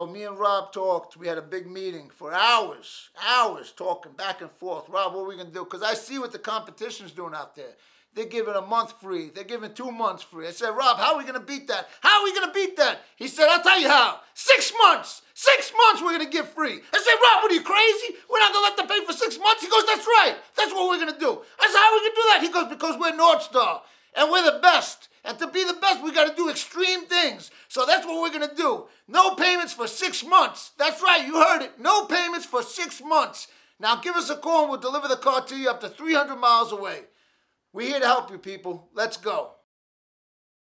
Well, me and Rob talked. We had a big meeting for hours, hours talking back and forth. Rob, what are we gonna do? Because I see what the competition's doing out there. They're giving a month free. They're giving two months free. I said, Rob, how are we gonna beat that? How are we gonna beat that? He said, I'll tell you how. Six months. Six months we're gonna give free. I said, Rob, what are you crazy? We're not gonna let them pay for six months. He goes, That's right. That's what we're gonna do. I said, How are we gonna do that? He goes, Because we're North Star and we're the best. And to be the best, we got to do extreme. So that's what we're going to do. No payments for six months. That's right, you heard it. No payments for six months. Now give us a call and we'll deliver the car to you up to 300 miles away. We're here to help you, people. Let's go.